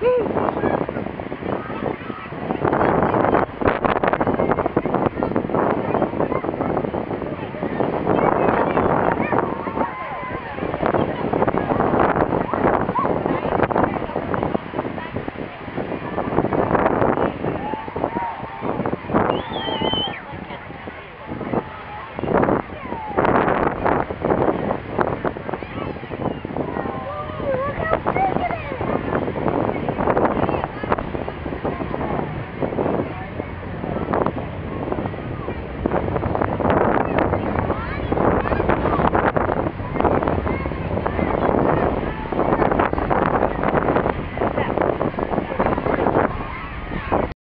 Woo!